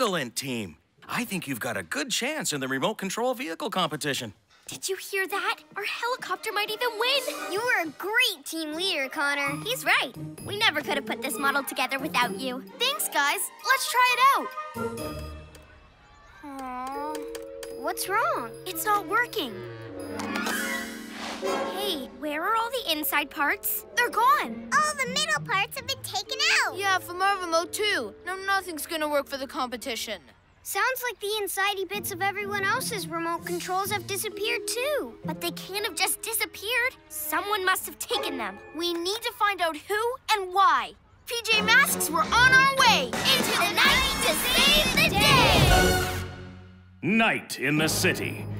Excellent, team. I think you've got a good chance in the remote control vehicle competition. Did you hear that? Our helicopter might even win. You were a great team leader, Connor. He's right. We never could have put this model together without you. Thanks, guys. Let's try it out. Aww. What's wrong? It's not working. Hey, where are all the inside parts? They're gone. All the middle parts have been taken out. Yeah, from our remote too. No, nothing's gonna work for the competition. Sounds like the insidey bits of everyone else's remote controls have disappeared too. But they can't have just disappeared. Someone must have taken them. We need to find out who and why. PJ Masks, we're on our way into the night to save the day! Night in the city,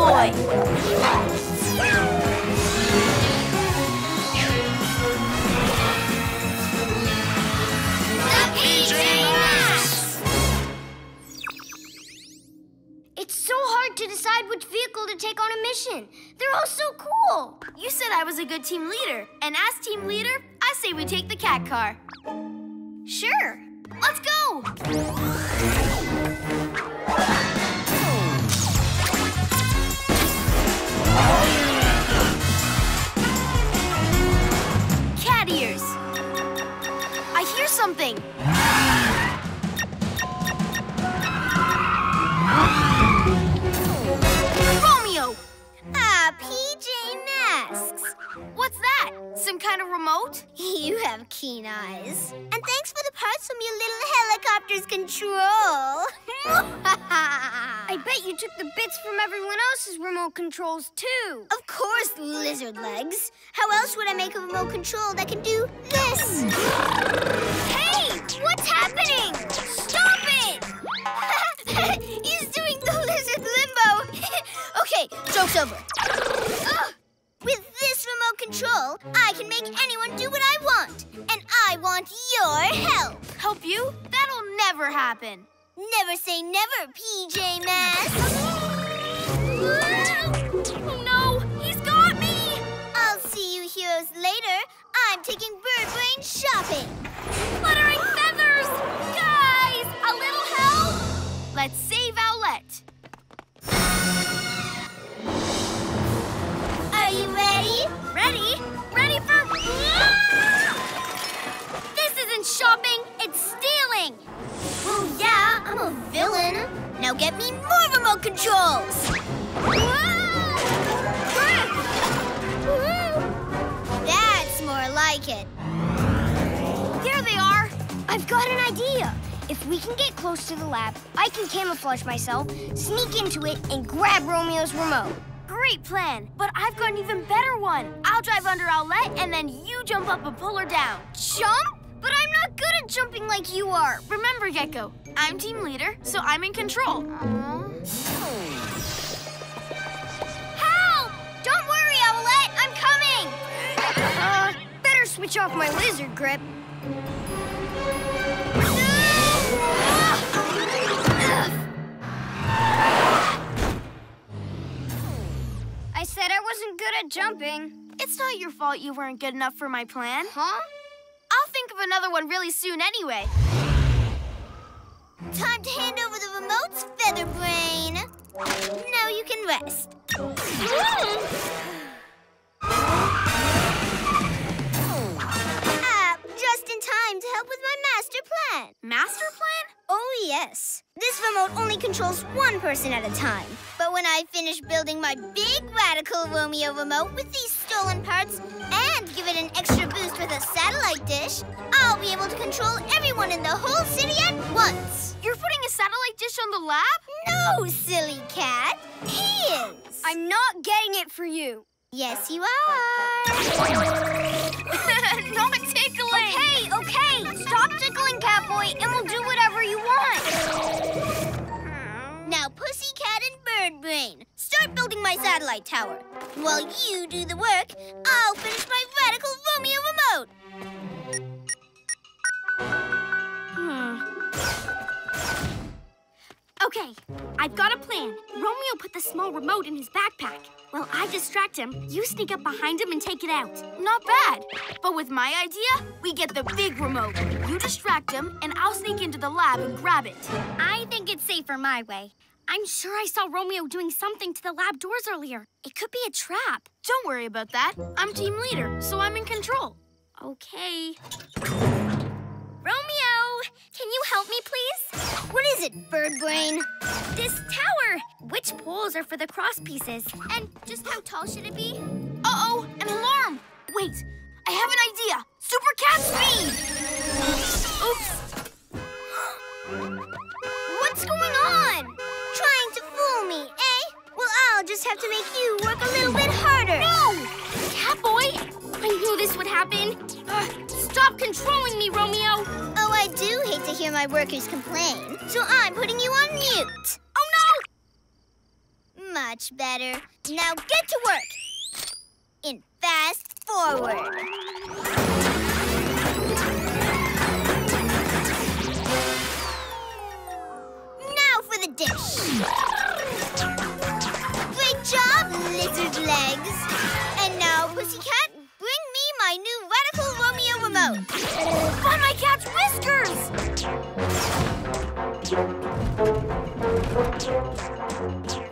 Catboy! The PJ Masks! It's so hard to decide which vehicle to take on a mission. They're all so cool. You said I was a good team leader, and as team leader, I say we take the cat car. Sure. Let's go! Something. What's that? Some kind of remote? You have keen eyes. And thanks for the parts from your little helicopter's control. I bet you took the bits from everyone else's remote controls, too. Of course, lizard legs. How else would I make a remote control that can do this? hey! What's happening? Stop it! He's doing the lizard limbo. okay, joke's over. Ugh. With this remote control, I can make anyone do what I want. And I want your help. Help you? That'll never happen. Never say never, PJ Masks. Oh no, he's got me! I'll see you heroes later. I'm taking Bird Brain shopping. Fluttering feathers! Guys, a little help? Let's save Owlette. Ready? Ready? For... This isn't shopping, it's stealing! Well, yeah, I'm a villain. Now get me more remote controls. That's more like it. Here they are! I've got an idea. If we can get close to the lab, I can camouflage myself, sneak into it, and grab Romeo's remote. Great plan, but I've got an even better one. I'll drive under Owlette and then you jump up and pull her down. Jump? But I'm not good at jumping like you are. Remember, Gekko, I'm team leader, so I'm in control. Help! Don't worry, Owlette. I'm coming. Uh, better switch off my lizard grip. I said I wasn't good at jumping. It's not your fault you weren't good enough for my plan. Huh? I'll think of another one really soon anyway. Time to hand over the remotes, Featherbrain. Now you can rest. time to help with my master plan. Master plan? Oh, yes. This remote only controls one person at a time. But when I finish building my big radical Romeo remote with these stolen parts and give it an extra boost with a satellite dish, I'll be able to control everyone in the whole city at once. You're putting a satellite dish on the lab? No, silly cat. He is. I'm not getting it for you. Yes, you are. Not tickling! Okay, okay. Stop tickling, Catboy, and we'll do whatever you want. Now, Pussycat and Birdbrain, start building my satellite tower. While you do the work, I'll finish my Radical Romeo remote. Hmm. Okay, I've got a plan. Romeo put the small remote in his backpack. While I distract him, you sneak up behind him and take it out. Not bad. But with my idea, we get the big remote. You distract him, and I'll sneak into the lab and grab it. I think it's safer my way. I'm sure I saw Romeo doing something to the lab doors earlier. It could be a trap. Don't worry about that. I'm team leader, so I'm in control. Okay. Romeo, can you help me, please? What is it, Bird Brain? This tower. Which poles are for the cross pieces? And just how tall should it be? Uh-oh, an alarm! Wait, I have an idea. Super cat speed! Oops. What's going on? Trying to fool me, eh? Well, I'll just have to make you work a little bit harder. No! Catboy! I knew this would happen. Ugh, stop controlling me, Romeo! Oh, I do hate to hear my workers complain, so I'm putting you on mute. Oh no! Much better. Now get to work. In fast forward. Now for the dish. Great job, lizard legs. And now, Pussycat, bring me my new Find my cat's whiskers!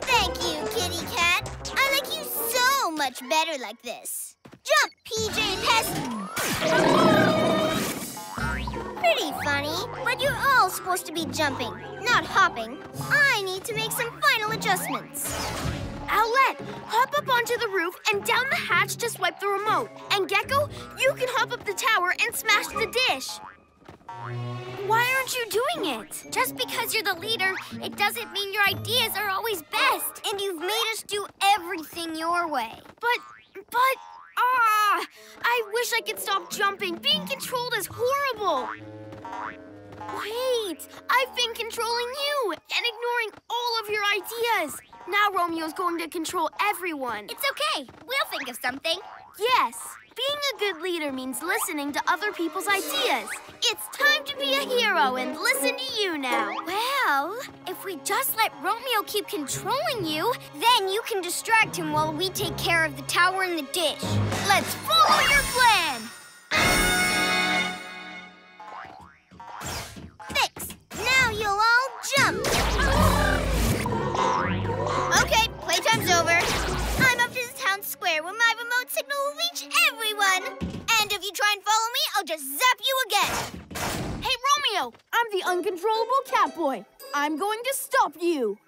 Thank you, kitty cat. I like you so much better like this. Jump, PJ Pest! Pretty funny, but you're all supposed to be jumping, not hopping. I need to make some final adjustments. Owlette, hop up onto the roof and down the hatch to swipe the remote. And Gekko, you can hop up the tower and smash the dish. Why aren't you doing it? Just because you're the leader, it doesn't mean your ideas are always best. And you've made us do everything your way. But, but, ah, I wish I could stop jumping. Being controlled is horrible. Wait, I've been controlling you and ignoring all of your ideas. Now Romeo's going to control everyone. It's okay. We'll think of something. Yes, being a good leader means listening to other people's ideas. It's time to be a hero and listen to you now. Well, if we just let Romeo keep controlling you, then you can distract him while we take care of the tower and the dish. Let's follow your plan. Town where my remote signal will reach everyone. And if you try and follow me, I'll just zap you again. Hey, Romeo, I'm the uncontrollable Catboy. I'm going to stop you.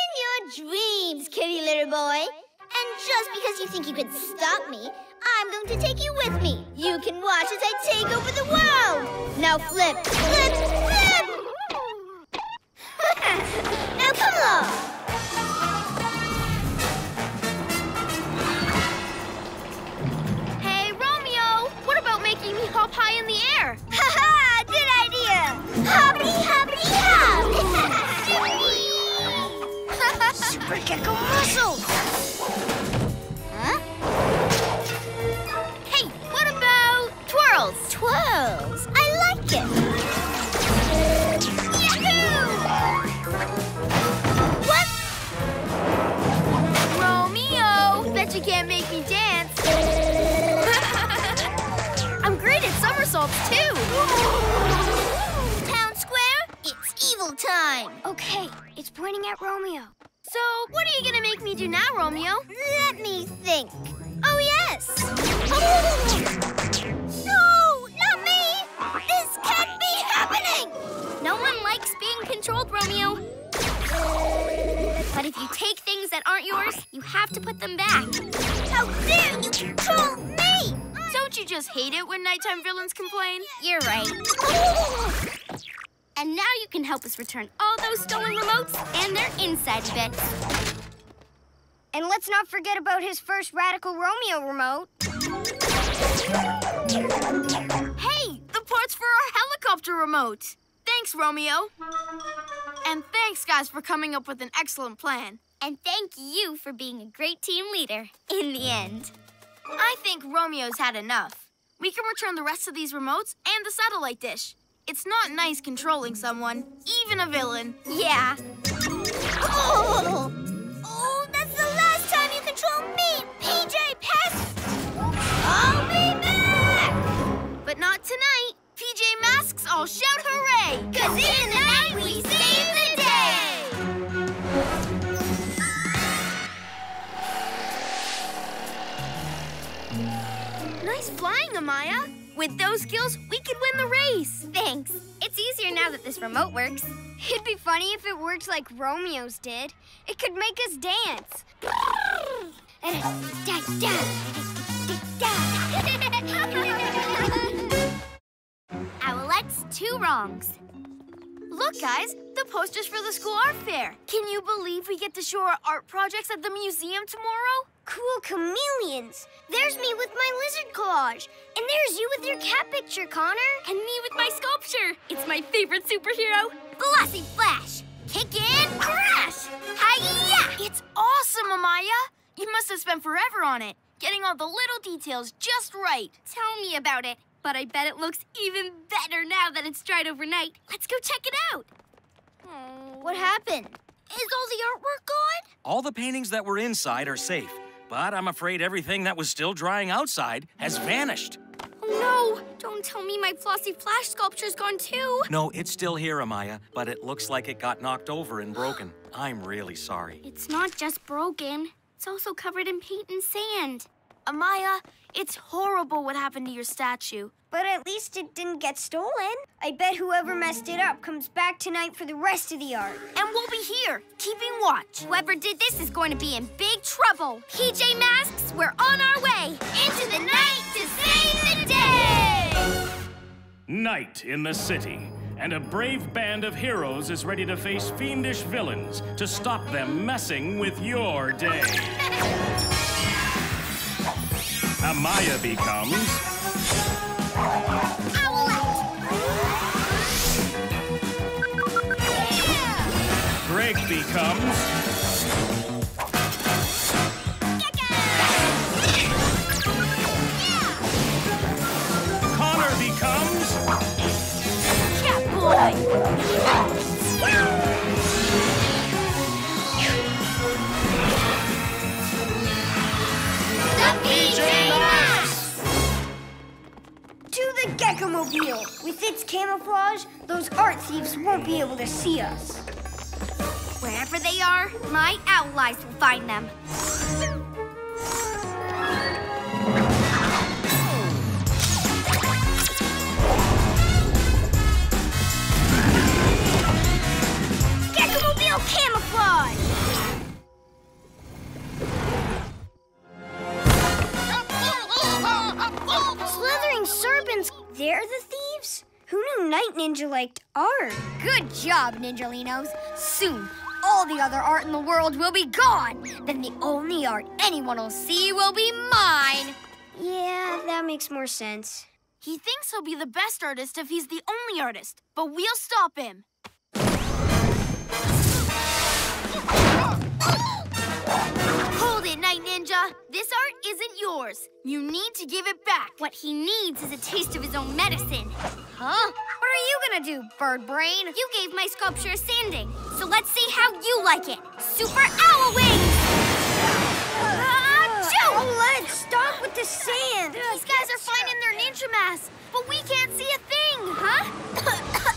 In your dreams, kitty litter boy. And just because you think you can stop me, I'm going to take you with me. You can watch as I take over the world. Now flip, flip, flip! now come along. Gecko muscles! Huh? Hey, what about twirls? Twirls! I like it! Yahoo! What? Romeo, bet you can't make me dance. I'm great at somersaults too. Town square, it's evil time! Okay, it's pointing at Romeo. So, what are you gonna make me do now, Romeo? Let me think. Oh, yes! No! Not me! This can't be happening! No one likes being controlled, Romeo. But if you take things that aren't yours, you have to put them back. How dare you control me! Don't you just hate it when nighttime villains complain? You're right. And now you can help us return all those stolen remotes and their inside bits. And let's not forget about his first Radical Romeo remote. Hey, the parts for our helicopter remote. Thanks, Romeo. And thanks, guys, for coming up with an excellent plan. And thank you for being a great team leader in the end. I think Romeo's had enough. We can return the rest of these remotes and the satellite dish. It's not nice controlling someone, even a villain. Yeah. Oh, oh that's the last time you control me, PJ Pest! I'll be back! But not tonight. PJ Masks all shout hooray! Cause in the night we save the day! Nice flying, Amaya. With those skills, we could win the race. Thanks. It's easier now that this remote works. It'd be funny if it worked like Romeo's did. It could make us dance. Owlette's two wrongs. Look, guys, the posters for the school art fair. Can you believe we get to show our art projects at the museum tomorrow? Cool chameleons. There's me with my lizard collage. And there's you with your cat picture, Connor. And me with my sculpture. It's my favorite superhero. Flossy Flash. Kick in, crash. Hiya! It's awesome, Amaya. You must have spent forever on it, getting all the little details just right. Tell me about it. But I bet it looks even better now that it's dried overnight. Let's go check it out. What happened? Is all the artwork gone? All the paintings that were inside are safe, but I'm afraid everything that was still drying outside has vanished. Oh no! Don't tell me my Flossy Flash sculpture's gone too. No, it's still here, Amaya, but it looks like it got knocked over and broken. I'm really sorry. It's not just broken. It's also covered in paint and sand. Amaya, it's horrible what happened to your statue. But at least it didn't get stolen. I bet whoever messed it up comes back tonight for the rest of the art. And we'll be here, keeping watch. Whoever did this is going to be in big trouble. PJ Masks, we're on our way. Into the night to save the day! Night in the city, and a brave band of heroes is ready to face fiendish villains to stop them messing with your day. Amaya becomes Greg becomes Connor becomes the Gekko-mobile! With its camouflage, those art thieves won't be able to see us. Wherever they are, my eyes will find them. Gekko-mobile camouflage! They're the thieves? Who knew Night Ninja liked art? Good job, Ninjalinos. Soon, all the other art in the world will be gone. Then the only art anyone will see will be mine. Yeah, that makes more sense. He thinks he'll be the best artist if he's the only artist, but we'll stop him. Ninja. This art isn't yours. You need to give it back. What he needs is a taste of his own medicine. Huh? What are you gonna do, bird brain? You gave my sculpture a sanding, so let's see how you like it. Super owl wings! Ah, Achoo! Oh, let's stop with the sand! These guys are finding their ninja masks, but we can't see a thing, huh?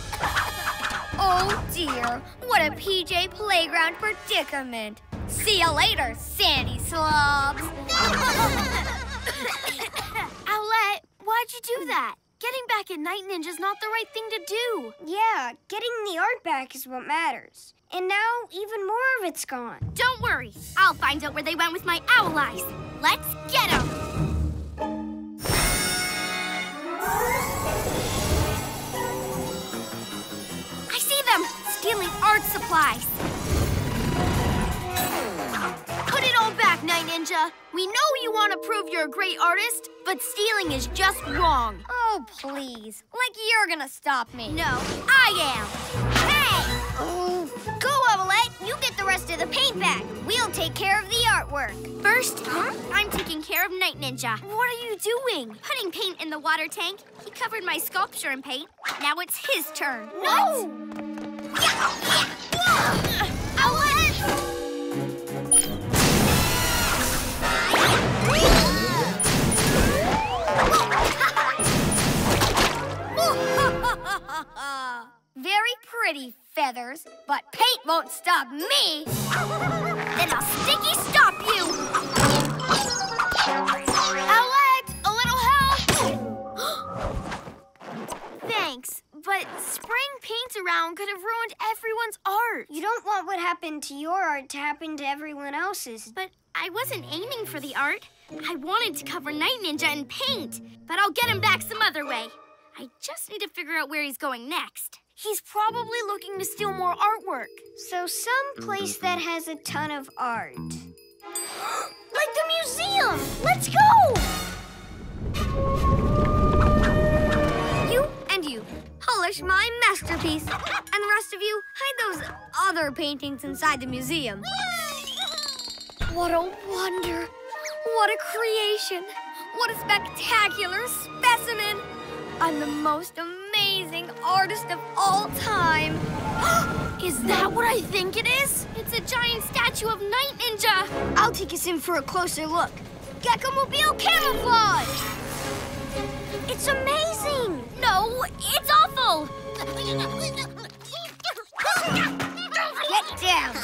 Oh dear, what a PJ Playground predicament. See you later, sandy slobs. Owlette, why'd you do that? Getting back at Night Ninja's not the right thing to do. Yeah, getting the art back is what matters. And now even more of it's gone. Don't worry, I'll find out where they went with my owl eyes. Let's get them. I see them, stealing art supplies. Night Ninja. We know you want to prove you're a great artist, but stealing is just wrong. Oh, please. Like you're gonna stop me. No, I am. Hey! Oh, go, Owlette. You get the rest of the paint back. We'll take care of the artwork. First, huh? I'm taking care of Night Ninja. What are you doing? Putting paint in the water tank. He covered my sculpture in paint. Now it's his turn. No! Very pretty, Feathers, but paint won't stop me. Then I'll sticky stop you! Owlette, a little help! Thanks, but spraying paint around could have ruined everyone's art. You don't want what happened to your art to happen to everyone else's. But I wasn't aiming for the art. I wanted to cover Night Ninja in paint, but I'll get him back some other way. I just need to figure out where he's going next. He's probably looking to steal more artwork. So some place that has a ton of art. like the museum! Let's go! You and you. Polish my masterpiece. And the rest of you, hide those other paintings inside the museum. What a wonder! What a creation! What a spectacular specimen! I'm the most amazing artist of all time. Is that what I think it is? It's a giant statue of Night Ninja. I'll take us in for a closer look. Gekko-mobile camouflage! It's amazing! No, it's awful. Get down!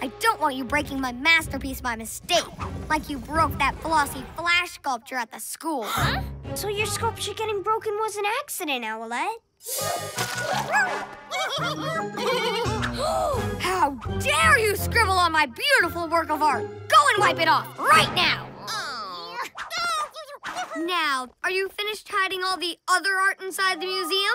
I don't want you breaking my masterpiece by mistake, like you broke that flossy flash sculpture at the school. Huh? So your sculpture getting broken was an accident, Owlette. How dare you scribble on my beautiful work of art! Go and wipe it off right now! Now, are you finished hiding all the other art inside the museum?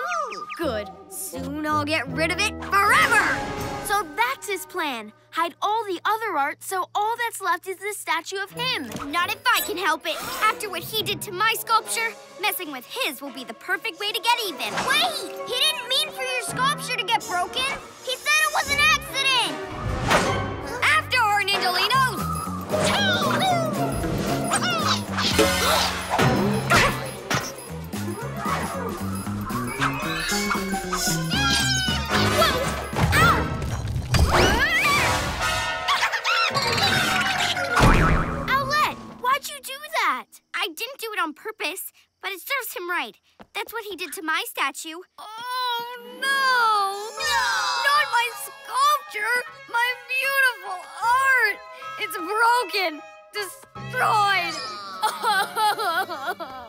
Good. Soon I'll get rid of it forever! So that's his plan. Hide all the other art so all that's left is the statue of him. Not if I can help it. After what he did to my sculpture, messing with his will be the perfect way to get even. Wait! He didn't mean for your sculpture to get broken. He said it was an accident! After her, Ninjalinos! I didn't do it on purpose, but it serves him right. That's what he did to my statue. Oh, no! Not my sculpture! My beautiful art! It's broken! Destroyed!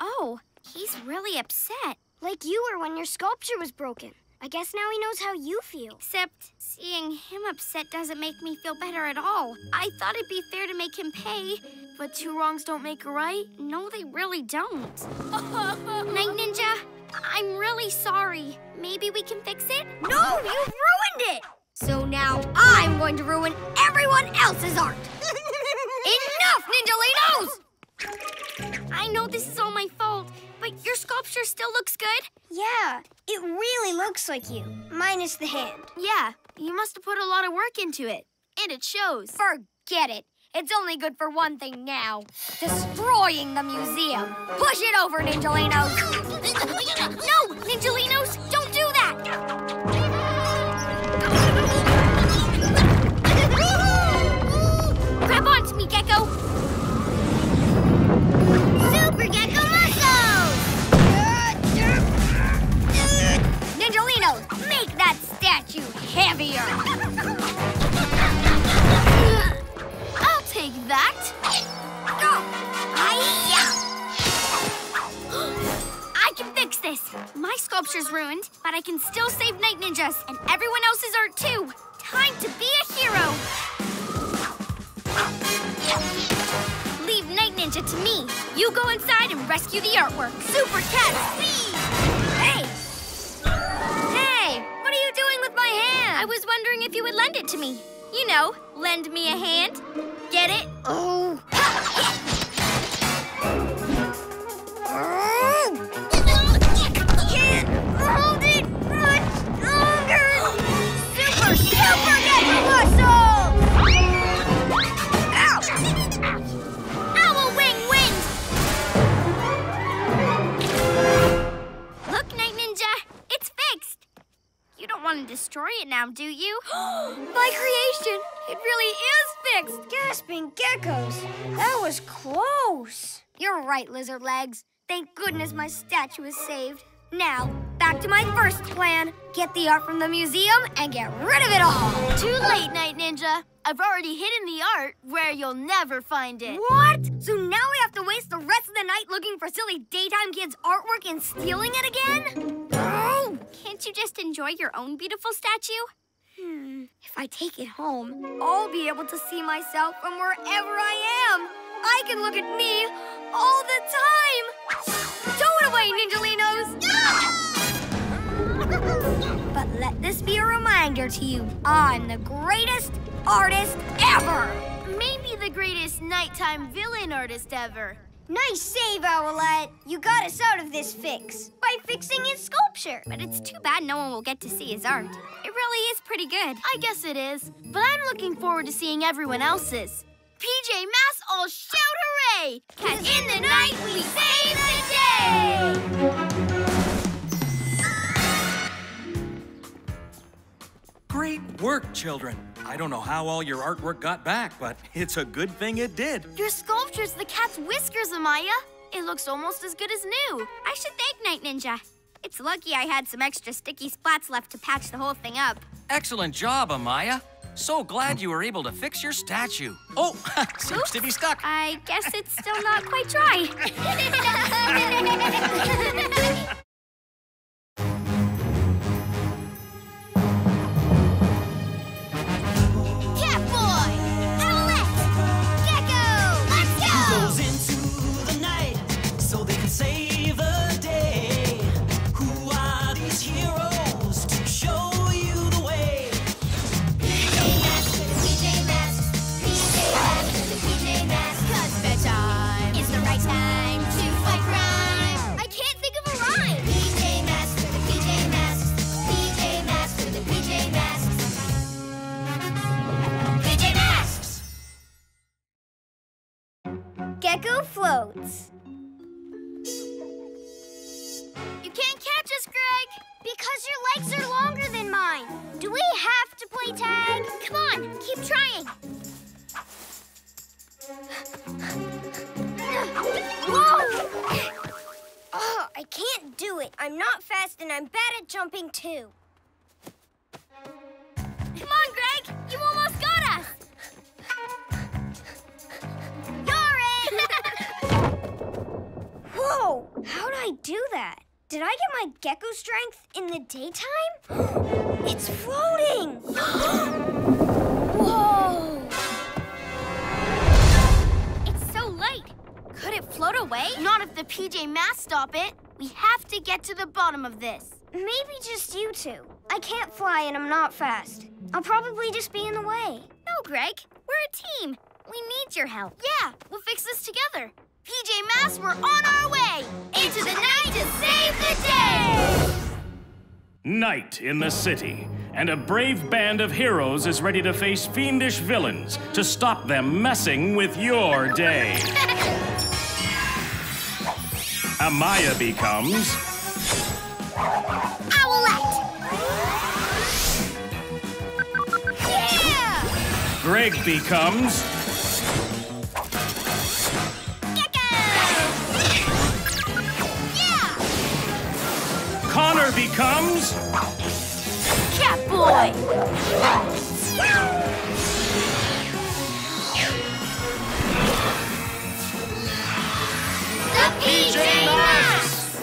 Oh, he's really upset. like you were when your sculpture was broken. I guess now he knows how you feel. Except seeing him upset doesn't make me feel better at all. I thought it'd be fair to make him pay. But two wrongs don't make a right. No, they really don't. Night Ninja, I'm really sorry. Maybe we can fix it? No, you've ruined it! So now I'm going to ruin everyone else's art! Enough, Ninjalinos! I know this is all my fault, but your sculpture still looks good. Yeah, it really looks like you, minus the hand. Yeah, you must have put a lot of work into it. And it shows. Forget it. It's only good for one thing now. Destroying the museum. Push it over, Ninjalinos. No, Ninjalinos, don't do that! Grab onto me, Gekko! That statue heavier. I'll take that. I can fix this. My sculpture's ruined, but I can still save Night Ninjas and everyone else's art too. Time to be a hero. Leave Night Ninja to me. You go inside and rescue the artwork. Super Cat speed! Hey! Hey, my hand. I was wondering if you would lend it to me. You know, lend me a hand. Get it? Oh. oh. Want to destroy it now, do you? My creation! It really is fixed! Gasping geckos! That was close! You're right, lizard legs. Thank goodness my statue is saved. Now, back to my first plan. Get the art from the museum and get rid of it all! Too late, Night Ninja. I've already hidden the art where you'll never find it. What? So now we have to waste the rest of the night looking for silly daytime kids' artwork and stealing it again? Can't you just enjoy your own beautiful statue? Hmm. If I take it home, I'll be able to see myself from wherever I am. I can look at me all the time. Tow it away, Ninjalinos! but let this be a reminder to you, I'm the greatest artist ever! Maybe the greatest nighttime villain artist ever. Nice save, Owlette. You got us out of this fix by fixing his sculpture. But it's too bad no one will get to see his art. It really is pretty good. I guess it is, but I'm looking forward to seeing everyone else's. PJ Masks all shout hooray! Cause in the night we save the day! Great work, children. I don't know how all your artwork got back, but it's a good thing it did. Your sculpture's the cat's whiskers, Amaya. It looks almost as good as new. I should thank Night Ninja. It's lucky I had some extra sticky spots left to patch the whole thing up. Excellent job, Amaya. So glad you were able to fix your statue. Oh, seems to be stuck. I guess it's still not quite dry. Gecko floats. You can't catch us, Greg! Because your legs are longer than mine. Do we have to play tag? Come on, keep trying. Whoa! Oh, I can't do it. I'm not fast and I'm bad at jumping too. I do that? Did I get my gecko strength in the daytime? it's floating! Whoa! It's so light. Could it float away? Not if the PJ Masks stop it. We have to get to the bottom of this. Maybe just you two. I can't fly and I'm not fast. I'll probably just be in the way. No, Greg. We're a team. We need your help. Yeah, we'll fix this together. PJ Masks, we're on our way! Into the night to save the day! Night in the city, and a brave band of heroes is ready to face fiendish villains to stop them messing with your day. Amaya becomes Owlette! Yeah! Greg becomes Connor becomes Catboy! The PJ Masks!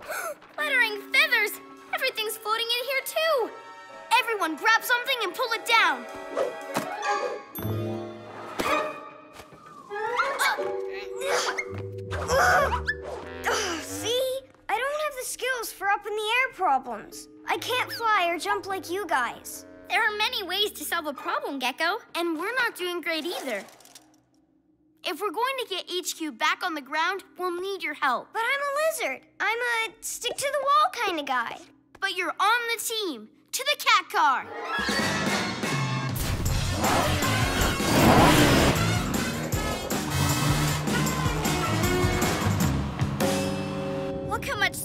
Fluttering feathers! Everything's floating in here, too! Everyone grab something and pull it down. Ugh, oh. see? I don't have the skills for up in the air problems. I can't fly or jump like you guys. There are many ways to solve a problem, Gekko. And we're not doing great either. If we're going to get HQ back on the ground, we'll need your help. But I'm a lizard. I'm a stick to the wall kind of guy. But you're on the team. To the cat car.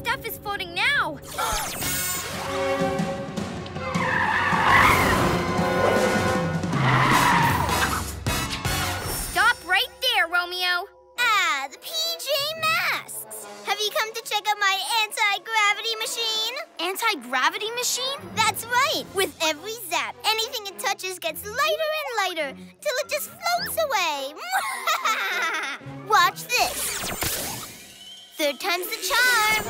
stuff is floating now! Stop right there, Romeo! Ah, the PJ Masks! Have you come to check out my anti-gravity machine? Anti-gravity machine? That's right! With every zap, anything it touches gets lighter and lighter, till it just floats away! Watch this! Third time's the charm.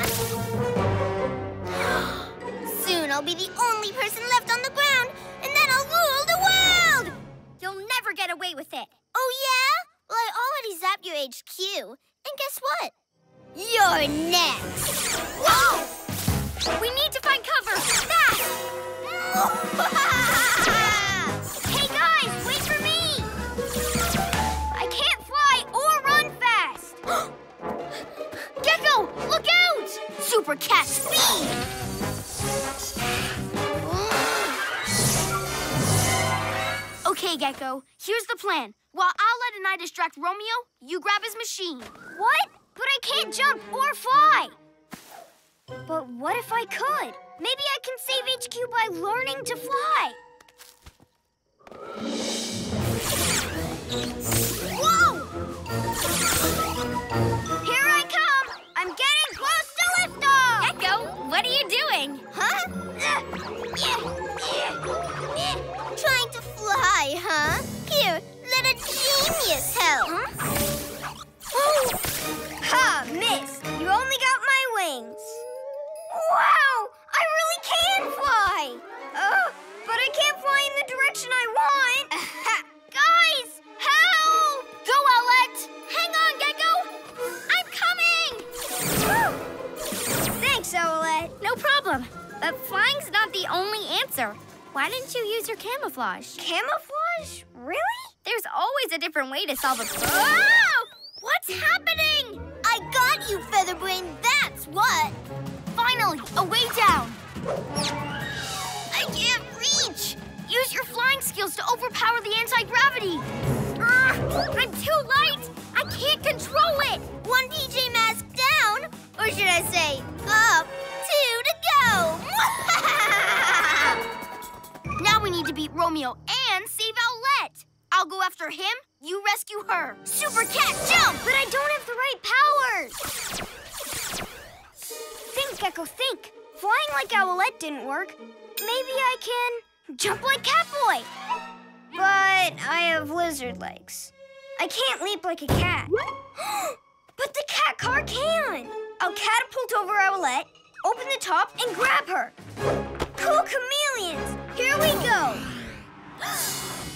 Soon I'll be the only person left on the ground, and then I'll rule the world. You'll never get away with it. Oh, yeah? Well, I already zapped your HQ. And guess what? You're next. Whoa! We need to find cover! Fast! Super cat speed! Okay, Gekko, here's the plan. While Owlette and I distract Romeo, you grab his machine. What? But I can't jump or fly. But what if I could? Maybe I can save HQ by learning to fly. What are you doing? Huh? Trying to fly, huh? Here, let a genius help. Oh! Ha, miss. Why didn't you use your camouflage? Camouflage? Really? There's always a different way to solve a problem. What's happening? I got you, Featherbrain. That's what. Finally, a way down. I can't reach. Use your flying skills to overpower the anti-gravity. Ugh, I'm too light. I can't control it. One PJ mask down, or should I say, up, to beat Romeo and save Owlette. I'll go after him, you rescue her. Super cat jump! but I don't have the right powers. Think, Gekko, think. Flying like Owlette didn't work. Maybe I can jump like Catboy. But I have lizard legs. I can't leap like a cat. but the cat car can. I'll catapult over Owlette, open the top, and grab her. Cool chameleons! Here we go!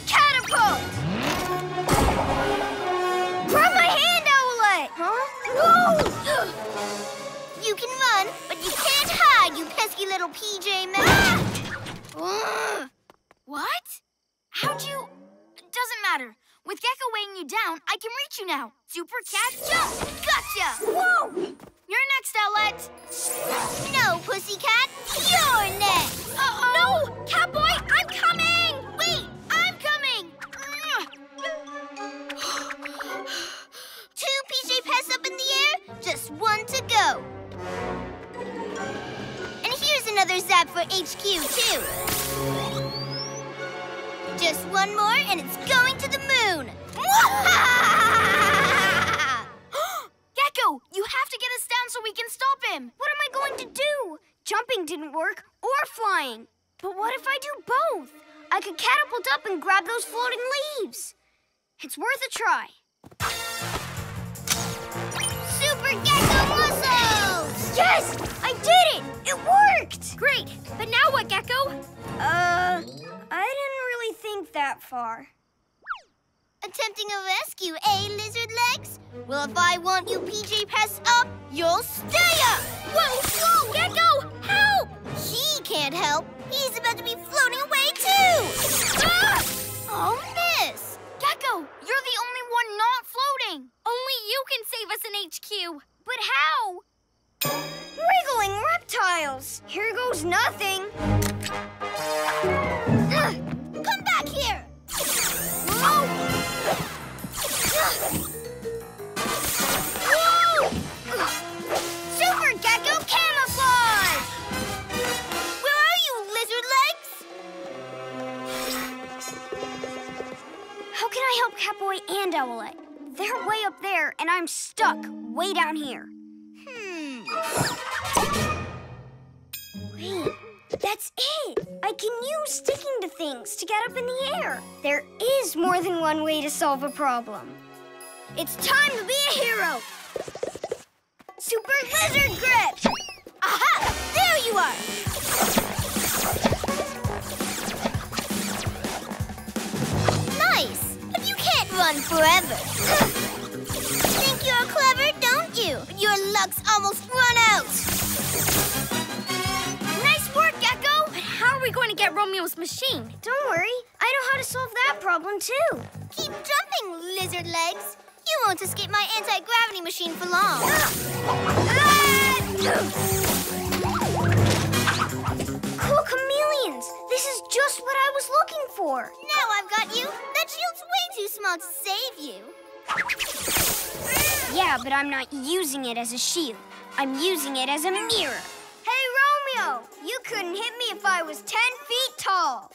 Catapult! Grab my hand, Owlette! Huh? Whoa! you can run, but you can't hide, you pesky little PJ Masks! Ah. What? How'd you... Doesn't matter. With Gekko weighing you down, I can reach you now. Super cat jump! Gotcha! Whoa! You're next, Owlette. No, pussycat, you're next! Uh-oh! No! Catboy, I'm coming! Wait, I'm coming! Two PJ Pests up in the air, just one to go. And here's another zap for HQ, too. Just one more, and it's going to the moon. didn't work, or flying. But what if I do both? I could catapult up and grab those floating leaves. It's worth a try. Super Gekko muscles! Yes! I did it! It worked! Great, but now what, Gekko? Uh, I didn't really think that far. Attempting a rescue, eh, lizard legs? Well, if I want you PJ Pests up, you'll stay up! Whoa, whoa, Gekko, help! He can't help. He's about to be floating away, too! Ah! Oh, miss! Gekko, you're the only one not floating. Only you can save us in HQ. But how? Wriggling reptiles! Here goes nothing. Come back here! Whoa! Whoa! Super Gekko camouflage! Where are you, lizard legs? How can I help Catboy and Owlette? They're way up there, and I'm stuck way down here. Hmm. Wait, that's it! I can use sticking to things to get up in the air. There is more than one way to solve a problem. It's time to be a hero! Super Lizard Grip! Aha! There you are! Nice, but you can't run forever. Think you're clever, don't you? Your luck's almost run out. Nice work, Gekko! But how are we going to get Romeo's machine? Don't worry, I know how to solve that problem too. Keep jumping, lizard legs. You won't escape my anti-gravity machine for long. Cool chameleons! This is just what I was looking for. Now I've got you. That shield's way too small to save you. Yeah, but I'm not using it as a shield. I'm using it as a mirror. Hey, Romeo! You couldn't hit me if I was 10 feet tall.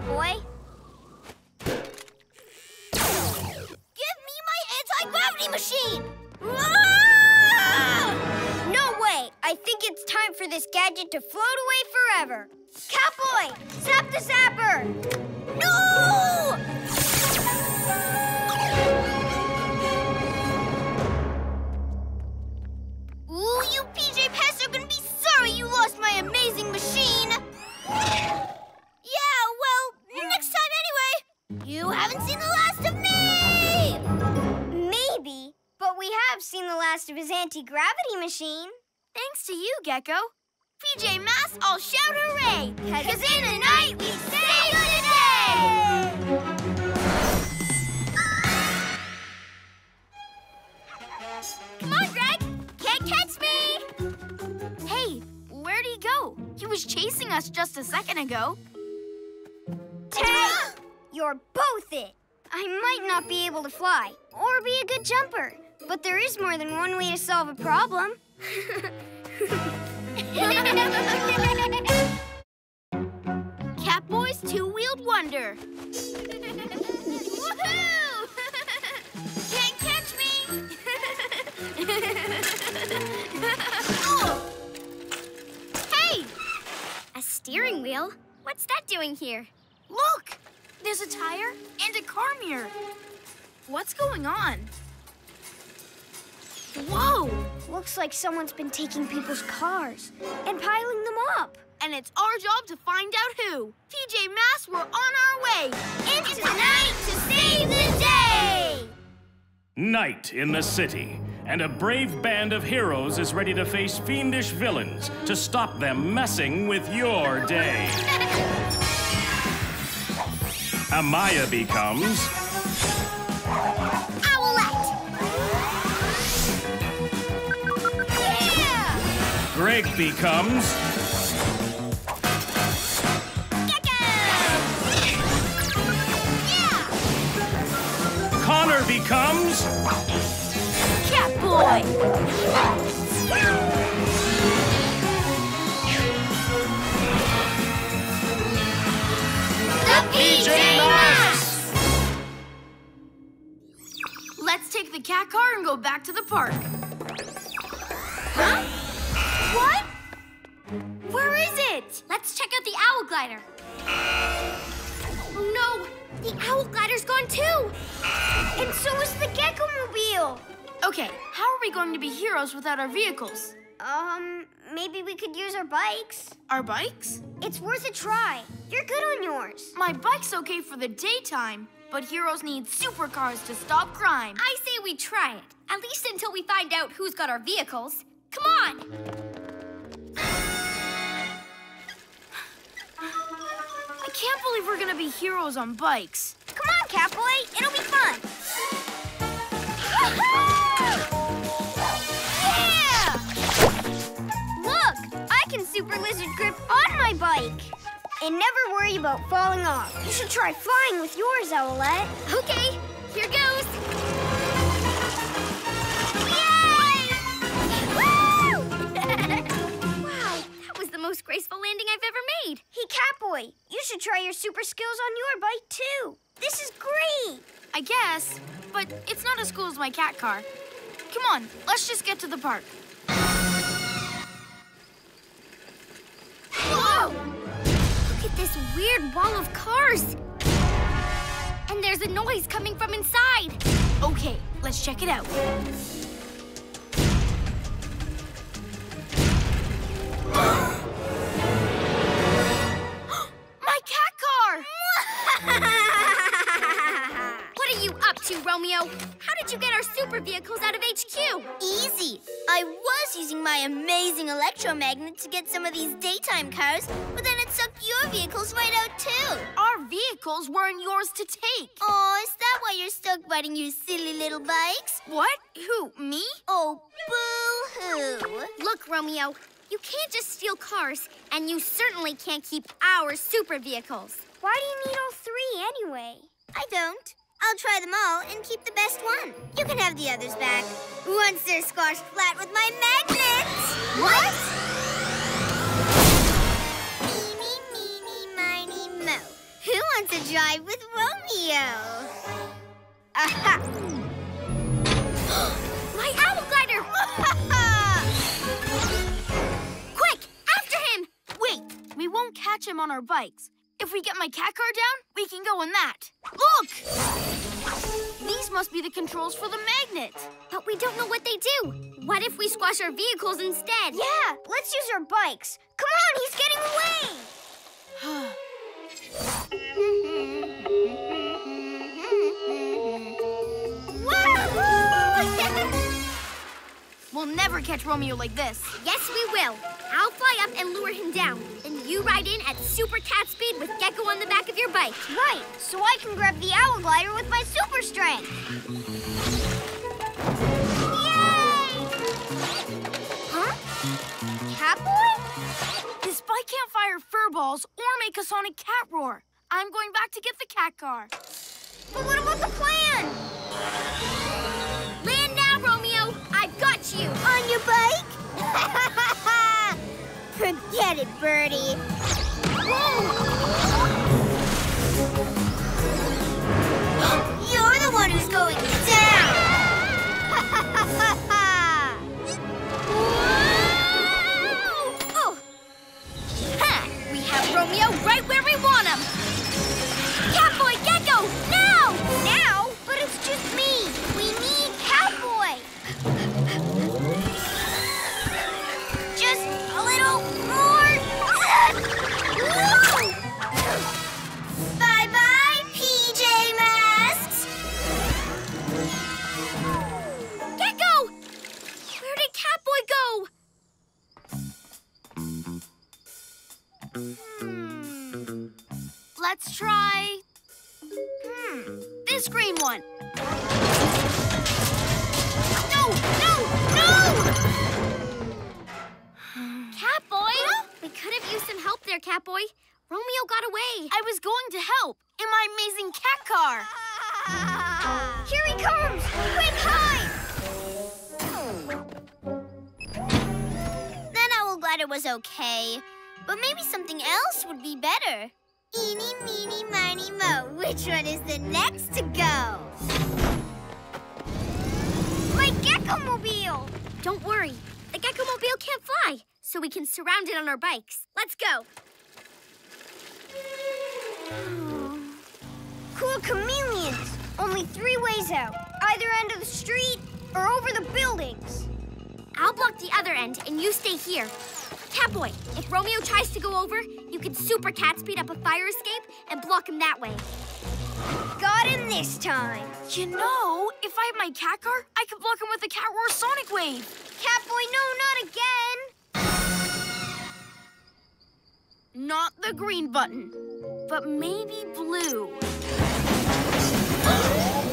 Catboy. Give me my anti-gravity machine! No way! I think it's time for this gadget to float away forever. Catboy, zap the zapper! Anti-gravity machine. Thanks to you, Gekko. PJ Masks, all shout hooray! Cause in the night we save the day! Come on, Greg! Can't catch me! Hey, where'd he go? He was chasing us just a second ago. Tay, you're both it. I might not be able to fly or be a good jumper, but there is more than one way to solve a problem. Catboy's two-wheeled wonder. Woohoo! Can't catch me! Oh. Hey, A steering wheel? What's that doing here? look! There's a tire and a car mirror. What's going on? Whoa! Looks like someone's been taking people's cars and piling them up. And it's our job to find out who. PJ Masks, we're on our way. Into the night to save the day! Night in the city, and a brave band of heroes is ready to face fiendish villains to stop them messing with your day. Amaya becomes Greg becomes Yeah! Connor becomes Catboy! The PJ Masks! Let's take the cat car and go back to the park. Huh? What? Where is it? Let's check out the owl glider. Oh no! The owl glider's gone too! And so is the Gekko Mobile. Okay, how are we going to be heroes without our vehicles? Um, maybe we could use our bikes. Our bikes? It's worth a try. You're good on yours. My bike's okay for the daytime, but heroes need supercars to stop crime. I say we try it, at least until we find out who's got our vehicles. Come on! Can't believe we're gonna be heroes on bikes. Come on, Catboy. It'll be fun. yeah! Look, I can super lizard grip on my bike. And never worry about falling off. You should try flying with yours, Owlette. Okay, most graceful landing I've ever made. Hey, Catboy, you should try your super skills on your bike, too. This is great. I guess, but it's not as cool as my cat car. Come on, let's just get to the park. Whoa! Look at this weird wall of cars. And there's a noise coming from inside. Okay, let's check it out. Mm. What are you up to, Romeo? How did you get our super vehicles out of HQ? Easy. I was using my amazing electromagnet to get some of these daytime cars, but then it sucked your vehicles right out, too. Our vehicles weren't yours to take. Oh, is that why you're stuck riding your silly little bikes? What? Who? Me? Oh, boo-hoo. Look, Romeo, you can't just steal cars, and you certainly can't keep our super vehicles. Why do you need all three anyway? I don't. I'll try them all and keep the best one. You can have the others back. Once they're squashed flat with my magnets. What? Meeny, meeny, miny, mo. Who wants to drive with Romeo? Aha! My owl glider! Quick, after him! Wait, we won't catch him on our bikes. If we get my cat car down, we can go in that. Look! These must be the controls for the magnet. But we don't know what they do. What if we squash our vehicles instead? Yeah, let's use our bikes. Come on, he's getting away. We'll never catch Romeo like this. Yes, we will. I'll fly up and lure him down. Then you ride in at super cat speed with Gekko on the back of your bike. Right, so I can grab the owl glider with my super strength. Yay! Huh? Catboy? This bike can't fire fur balls or make a sonic cat roar. I'm going back to get the cat car. But what about the plan? You. On your bike? Forget it, Birdie. You're the one who's going down. Oh. We have Romeo right where we want him. Catboy, Gekko, now! now, Let's try. Hmm, this green one. No, no, no! Catboy? We could have used some help there, Catboy. Romeo got away. I was going to help in my amazing cat car. Here he comes! Quick, hide! That owl glider was okay, but maybe something else would be better. Eeny, meeny, miny, mo. Which one is the next to go? My Gekko-mobile! Don't worry. The Gekko Mobile can't fly, so we can surround it on our bikes. Let's go. Cool chameleons! Only three ways out. Either end of the street or over the buildings. I'll block the other end, and you stay here. Catboy, if Romeo tries to go over, you can super cat speed up a fire escape and block him that way. Got him this time. You know, if I have my cat car, I could block him with a cat roar sonic wave. Catboy, no, not again. Not the green button, but maybe blue.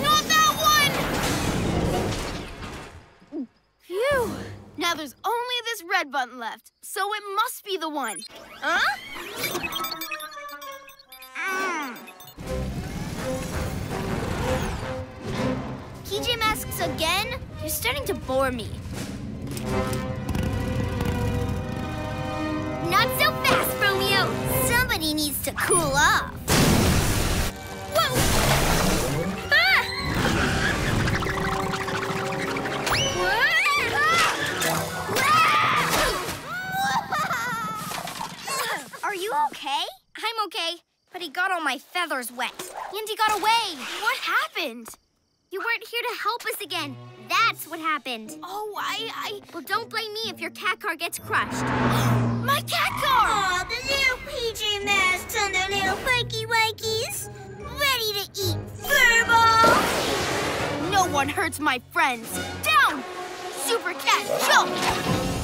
Not that one! Phew. Now there's only this red button left, so it must be the one. Huh? Mm. PJ Masks again? You're starting to bore me. Not so fast, Romeo. Somebody needs to cool off. I'm okay, but he got all my feathers wet. And he got away. What happened? You weren't here to help us again. That's what happened. Oh, I, I... Well, don't blame me if your cat car gets crushed. My cat car! Oh, the little PJ Masks and the little Pikey Wikies. Ready to eat furball. No one hurts my friends. Down! Super cat, jump!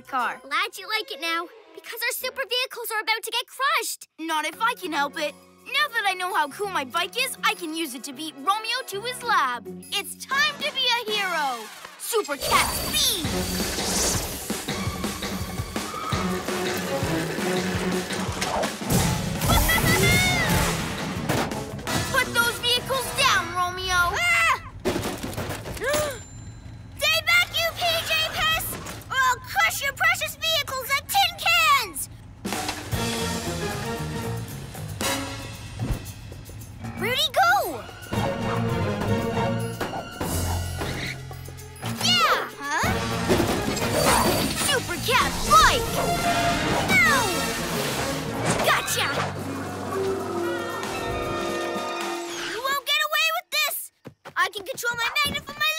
Cool as my cat car. Glad you like it now. Because our super vehicles are about to get crushed. Not if I can help it. Now that I know how cool my bike is, I can use it to beat Romeo to his lab. It's time to be a hero. Super cat speed! Your precious vehicles like tin cans! He go? Yeah! Huh? Super cat! No! Gotcha! You won't get away with this! I can control my magnet from my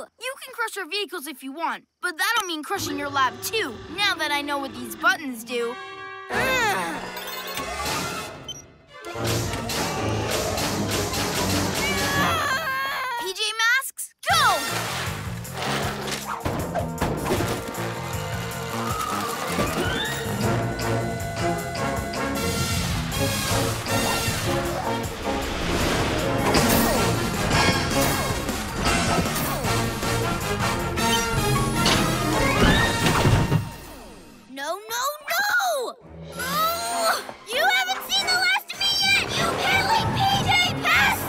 You can crush our vehicles if you want, but that'll mean crushing your lab too, now that I know what these buttons do. PJ Masks, go! No, no, no! Oh, you haven't seen the last of me yet, you piddly PJ Pests!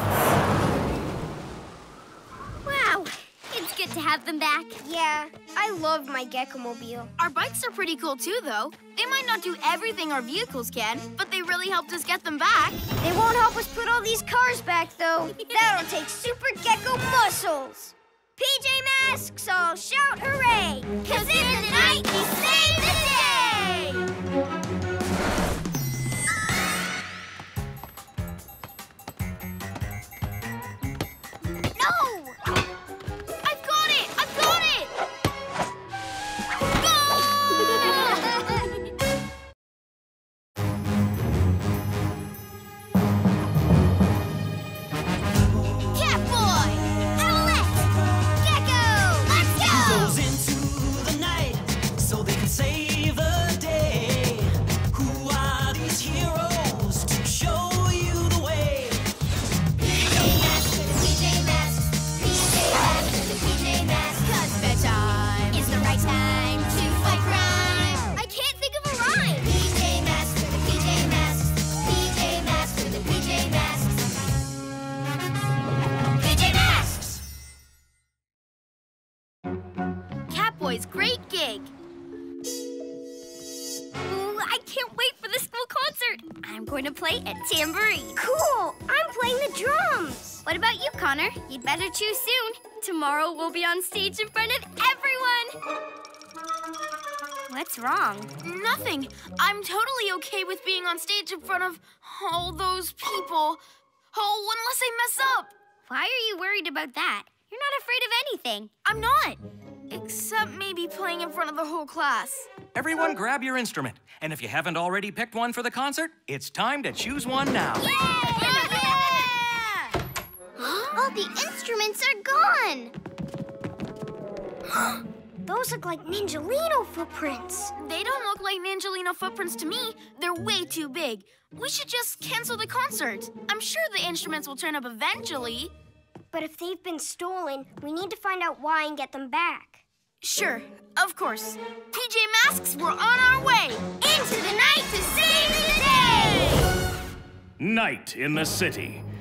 Wow. It's good to have them back. Yeah, I love my Gekko-mobile. Our bikes are pretty cool too, though. They might not do everything our vehicles can, but they really helped us get them back. They won't help us put all these cars back, though. That'll take Super Gekko muscles. PJ Masks, all shout hooray! Cause in the night No! On stage in front of everyone. What's wrong? Nothing. I'm totally okay with being on stage in front of all those people. Oh, unless I mess up. Why are you worried about that? You're not afraid of anything. I'm not. Except maybe playing in front of the whole class. Everyone grab your instrument. And if you haven't already picked one for the concert, it's time to choose one now. Yeah! All the instruments are gone. Those look like Ninjalino footprints. They don't look like Ninjalino footprints to me. They're way too big. We should just cancel the concert. I'm sure the instruments will turn up eventually. But if they've been stolen, we need to find out why and get them back. Sure, of course. PJ Masks, we're on our way! Into the night to save the day! Night in the city,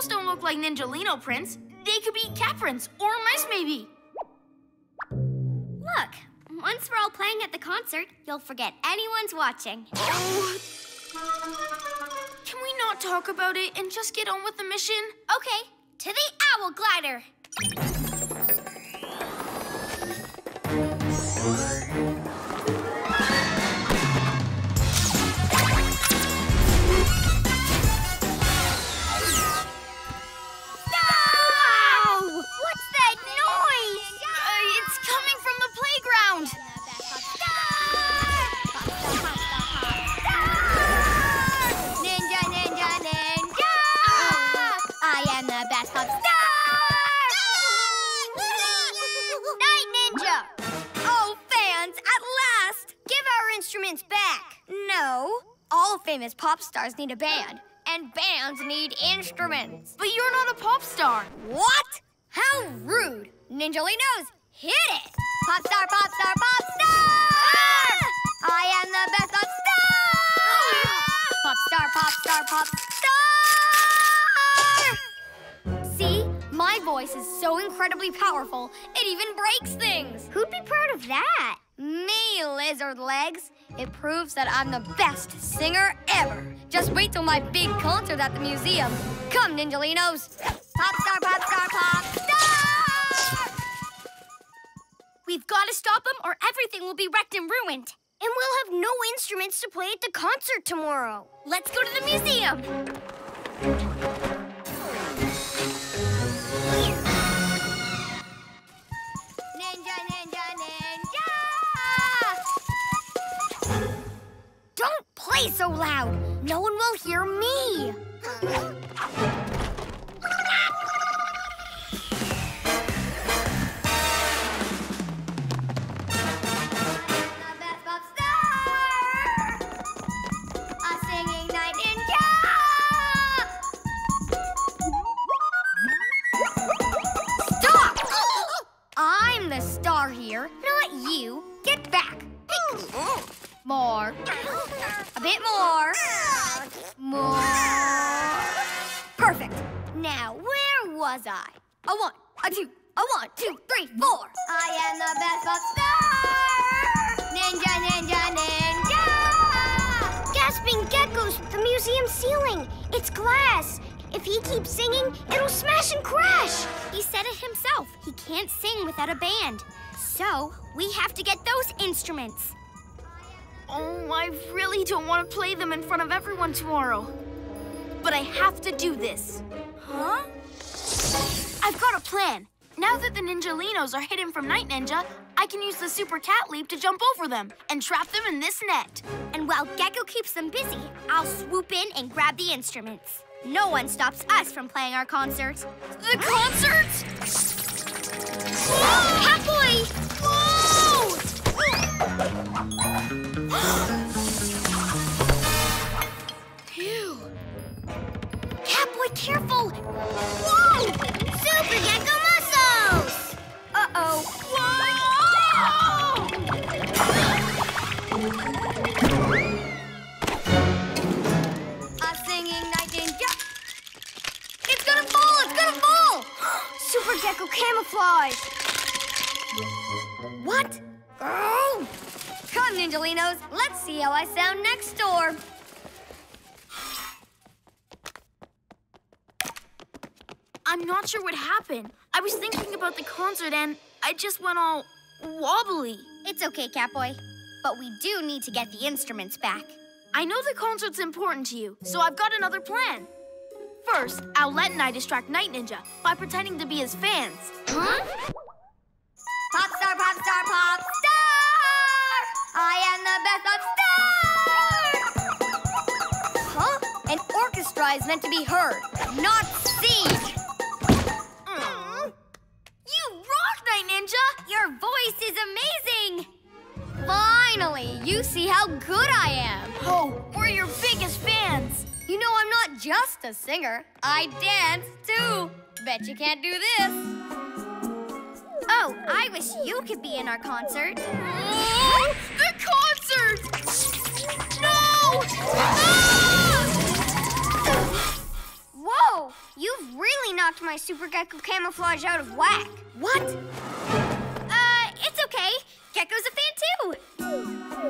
Those don't look like Ninjalino prints. They could be cat prints or mice, maybe. Look, once we're all playing at the concert, you'll forget anyone's watching. Oh. Can we not talk about it and just get on with the mission? Okay, to the Owl Glider. All famous pop stars need a band, and bands need instruments. But you're not a pop star. What? How rude! Ninjalinos, hit it! Pop star, pop star, pop star! Ah! I am the best pop star! Pop star, pop star, pop star! See, my voice is so incredibly powerful, it even breaks things. Who'd be proud of that? Me, lizard legs. It proves that I'm the best singer ever. Just wait till my big concert at the museum. Come, Ninjalinos. Pop star, pop star, pop star! We've got to stop them or everything will be wrecked and ruined. And we'll have no instruments to play at the concert tomorrow. Let's go to the museum. So loud. No one will hear me. without a band. So, we have to get those instruments. Oh, I really don't want to play them in front of everyone tomorrow. But I have to do this. Huh? I've got a plan. Now that the Ninjalinos are hidden from Night Ninja, I can use the Super Cat Leap to jump over them and trap them in this net. And while Gekko keeps them busy, I'll swoop in and grab the instruments. No one stops us from playing our concerts. The concerts? Catboy! Catboy, careful! Whoa! Super Gekko muscles! Uh-oh. A Gekko camouflage! What? Oh! Come, Ninjalinos. Let's see how I sound next door. I'm not sure what happened. I was thinking about the concert and I just went all wobbly. It's okay, Catboy. But we do need to get the instruments back. I know the concert's important to you, so I've got another plan. First, Owlette and I distract Night Ninja by pretending to be his fans. Huh? Pop star, pop star, pop star! I am the best of stars! Huh? An orchestra is meant to be heard, not seen. Mm. You rock, Night Ninja! Your voice is amazing! Finally, you see how good I am. Oh, we're your biggest fans. You know I'm not just a singer. I dance too. Bet you can't do this. Oh, I wish you could be in our concert. Oh, the concert! No! Ah! Whoa! You've really knocked my Super Gekko camouflage out of whack. What? Uh, it's okay. Gekko's a fan too.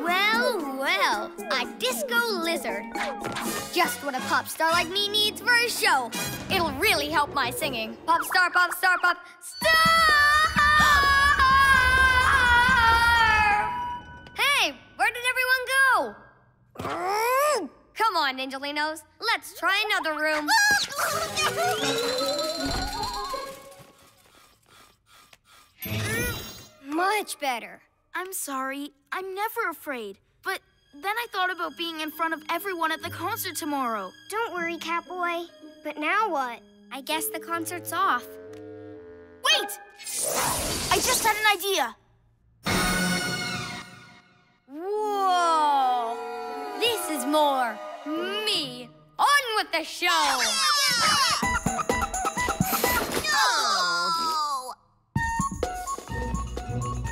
Well, well, a disco lizard. Just what a pop star like me needs for a show. It'll really help my singing. Pop star, pop star, pop star! Hey, where did everyone go? Come on, Ninjalinos. Let's try another room. Much better. I'm sorry. I'm never afraid. But then I thought about being in front of everyone at the concert tomorrow. Don't worry, Catboy. But now what? I guess the concert's off. Wait! I just had an idea. Whoa! This is more me. On with the show!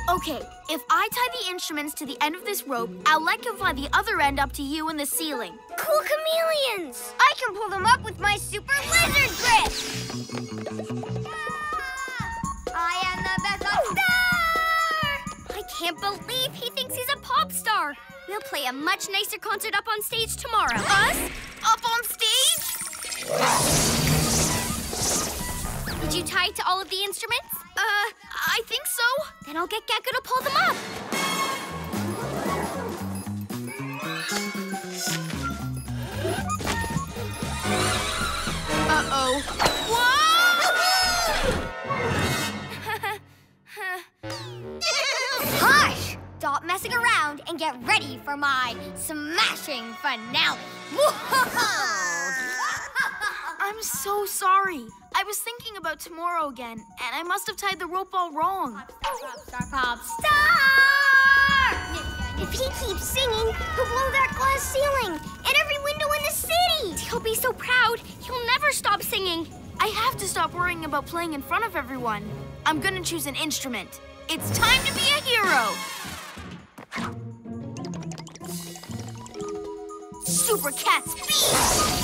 Okay, if I tie the instruments to the end of this rope, Owlette can fly the other end up to you in the ceiling. Cool chameleons! I can pull them up with my super lizard grip! Ah! I am the best of star! I can't believe he thinks he's a pop star. We'll play a much nicer concert up on stage tomorrow. Us? Up on stage? Did you tie it to all of the instruments? Uh, I think so. Then I'll get Gekko to pull them up. Uh-oh. Hush! Stop messing around and get ready for my smashing finale. I'm so sorry. I was thinking about tomorrow again, and I must have tied the rope all wrong. pop star, pop star! If he keeps singing, he'll blow that glass ceiling and every window in the city. He'll be so proud, he'll never stop singing. I have to stop worrying about playing in front of everyone. I'm gonna choose an instrument. It's time to be a hero. Super Cat Speed!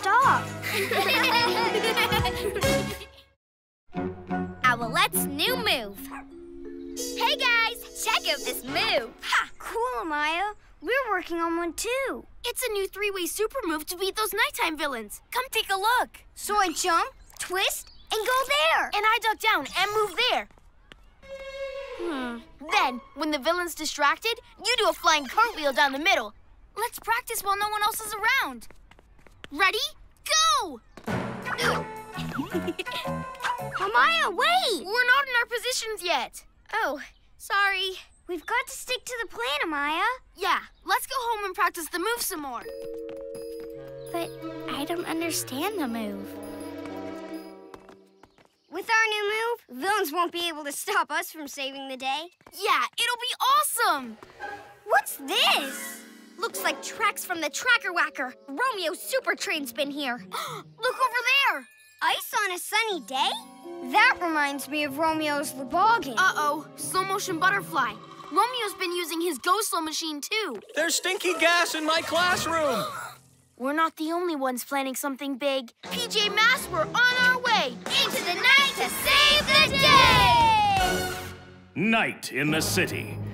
Worried he'll never stop. Owlette's new move. Hey guys, check out this move. Ha! Cool, Amaya. We're working on one too. It's a new three-way super move to beat those nighttime villains. Come take a look. So I jump, twist, and go there. And I duck down and move there. Hmm. Then, when the villain's distracted, you do a flying cartwheel down the middle. Let's practice while no one else is around. Ready? Go! Amaya, wait! We're not in our positions yet. Oh, sorry. We've got to stick to the plan, Amaya. Yeah, let's go home and practice the move some more. But I don't understand the move. With our new move, villains won't be able to stop us from saving the day. Yeah, it'll be awesome. What's this? Looks like tracks from the Tracker Whacker. Romeo's super train's been here. Look over there. Ice on a sunny day? That reminds me of Romeo's Loboggan. Uh-oh, slow motion butterfly. Romeo's been using his go slow machine too. There's stinky gas in my classroom. We're not the only ones planning something big. PJ Masks, we're on our way. Into the night to save the day! Night in the city,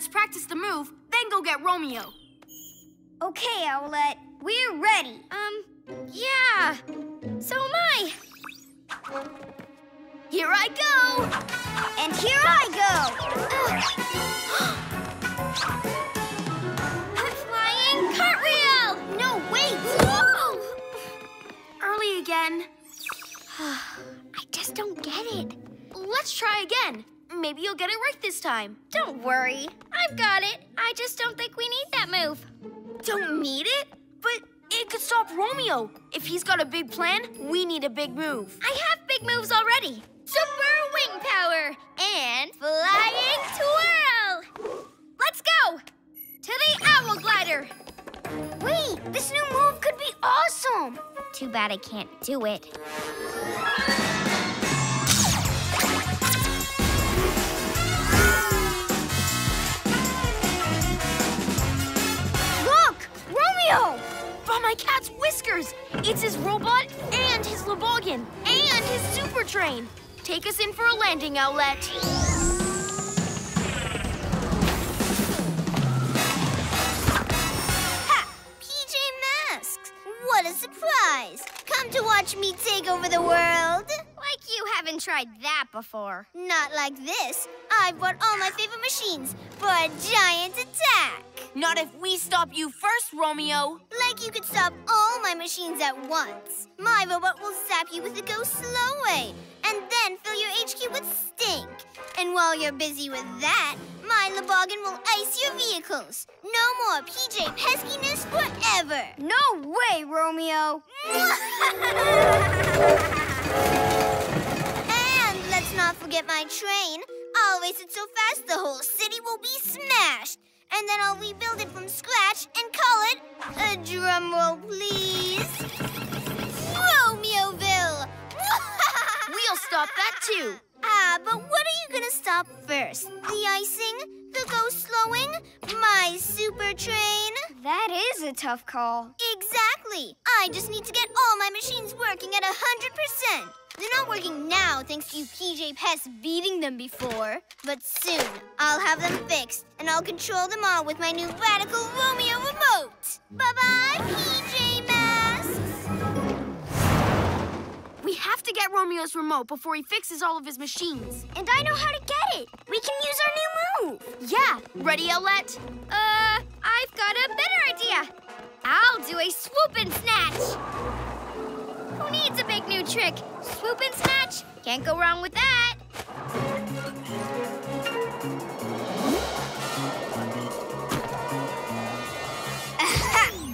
let's practice the move, then go get Romeo. Okay, Owlette, we're ready. Um, yeah. So am I. Here I go. And here I I'm Early again. I just don't get it. Let's try again. Maybe you'll get it right this time. Don't worry. I've got it. I just don't think we need that move. Don't need it? But it could stop Romeo. If he's got a big plan, we need a big move. I have big moves already. Super wing power and flying twirl. Let's go to the owl glider. Wait, this new move could be awesome. Too bad I can't do it. Look, Romeo! By my cat's whiskers! It's his robot and his Loboggan and his super train. Take us in for a landing Owlette. Come to watch me take over the world. Like you haven't tried that before. Not like this. I brought all my favorite machines for a giant attack. Not if we stop you first, Romeo. Like you could stop all my machines at once. My robot will zap you with the go slow way, and then fill your HQ with stink. And while you're busy with that, my Loboggan will ice your vehicles. No more PJ peskiness forever. No way, Romeo. And let's not forget my train. I'll race it so fast the whole city will be smashed. And then I'll rebuild it from scratch and call it a drum roll, please. Romeoville! We'll stop that too. ah, but what are you gonna stop first? The icing? The go slowing? My super train? That is a tough call. Exactly. I just need to get all my machines working at 100%. They're not working now thanks to you PJ Pests beating them before. But soon, I'll have them fixed, and I'll control them all with my new Radical Romeo remote. Bye-bye, PJ Masks! We have to get Romeo's remote before he fixes all of his machines. And I know how to get it. We can use our new move. Yeah. Ready, Owlette? Uh, I've got a better idea. I'll do a swoop and snatch. Who needs a big new trick? Swoop and snatch. Can't go wrong with that.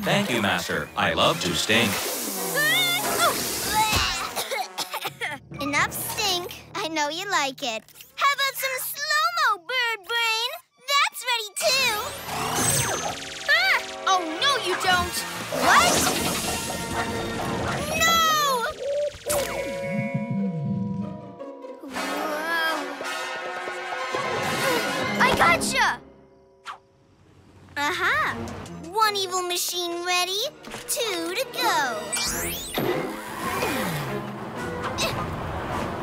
Thank you, Master. I love to stink. Enough stink. I know you like it. How about some slow-mo, bird brain? That's ready too. Ah! Oh, no, you don't. What? Gotcha. Aha! One evil machine ready, two to go.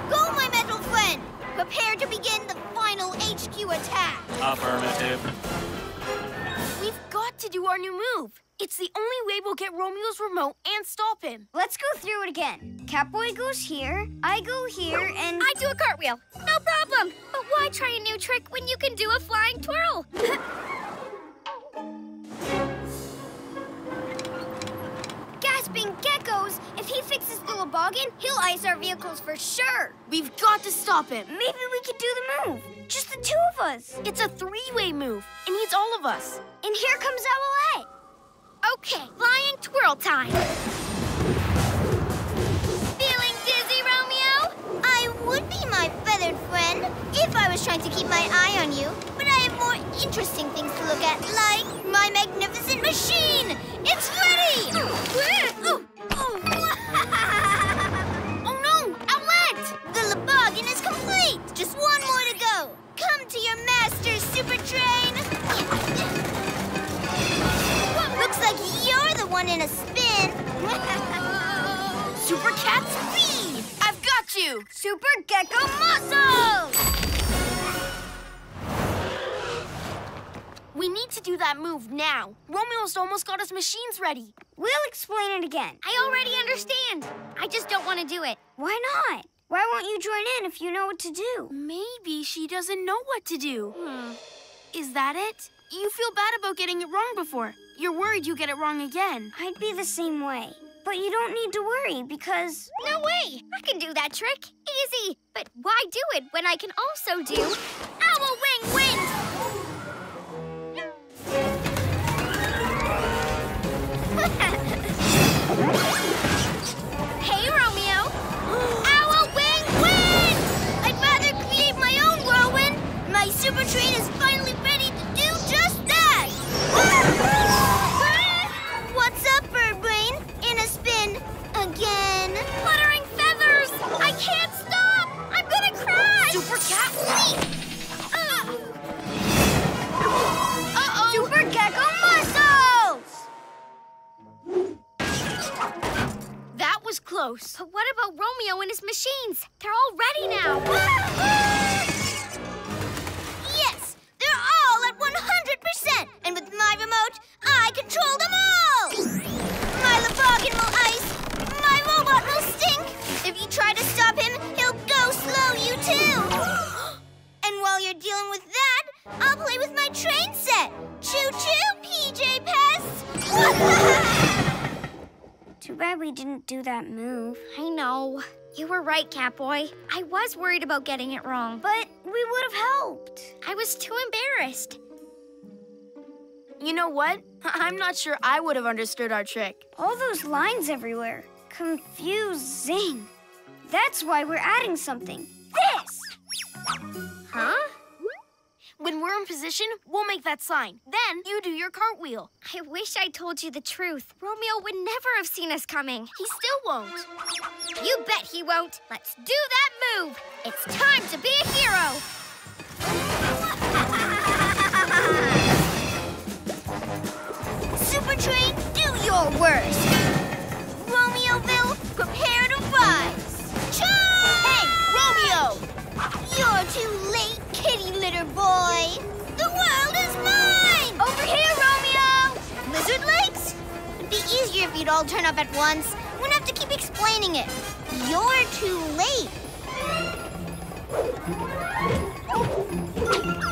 Go, my metal friend! Prepare to begin the final HQ attack. Affirmative. We've got to do our new move. It's the only way we'll get Romeo's remote and stop him. Let's go through it again. Catboy goes here, I go here, and I do a cartwheel. No problem. But why try a new trick when you can do a flying twirl? Gasping geckos! If he fixes the Loboggan, he'll ice our vehicles for sure. We've got to stop him. Maybe we could do the move. Just the two of us. It's a three-way move. It needs all of us. And here comes Owlette. Okay, flying twirl time. Feeling dizzy, Romeo? I would be my feathered friend if I was trying to keep my eye on you, but I have more interesting things to look at, like my magnificent machine! It's ready! Oh, oh, oh, no! Owlette! The Loboggan is complete! Just one more to go! Come to your master, one in a spin! Super Cat Speed! I've got you! Super Gekko Muscle! We need to do that move now. Romeo's almost got his machines ready. We'll explain it again. I already understand. I just don't want to do it. Why not? Why won't you join in if you know what to do? Maybe she doesn't know what to do. Hmm. Is that it? You feel bad about getting it wrong before. You're worried you get it wrong again. I'd be the same way. But you don't need to worry because. No way! I can do that trick. Easy. But why do it when I can also do Owl Super Cat! Uh-oh! Super Gekko Muscles! That was close. But what about Romeo and his machines? They're all ready now. Yes! They're all at 100%! And with my remote, I control them all! My Loboggan will ice! My robot will stink! If you try to stop him, he'll slow you too! and while you're dealing with that, I'll play with my train set! Choo-choo, PJ Pests! Too bad we didn't do that move. I know. You were right, Catboy. I was worried about getting it wrong. But we would have helped. I was too embarrassed. You know what? I'm not sure I would have understood our trick. All those lines everywhere. Confusing. That's why we're adding something. This! Huh? When we're in position, we'll make that sign. Then you do your cartwheel. I wish I told you the truth. Romeo would never have seen us coming. He still won't. You bet he won't. Let's do that move. It's time to be a hero. Super Train, do your worst! You're too late, kitty litter boy! The world is mine! Over here, Romeo! Lizard legs? It'd be easier if you'd all turn up at once. Wouldn't have to keep explaining it. You're too late.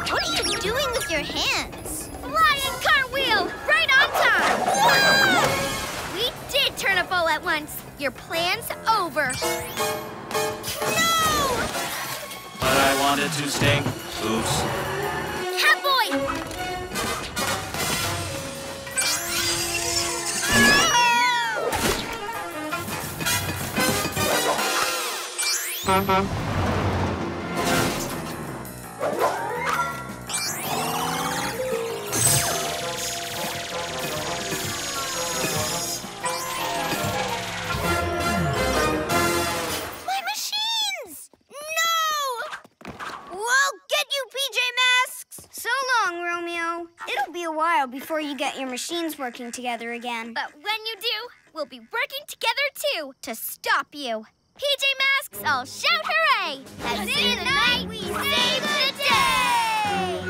What are you doing with your hands? Flying cartwheel, right on time. We did turn up all at once. Your plan's over. No! But I wanted to stink. Oops. Cat boy! while before you get your machines working together again. But when you do, we'll be working together too to stop you. PJ Masks, I'll shout hooray! As in the night, we save the day!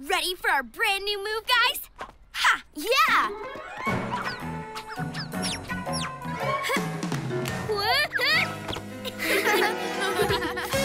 Ready for our brand new move, guys? Ha! Yeah!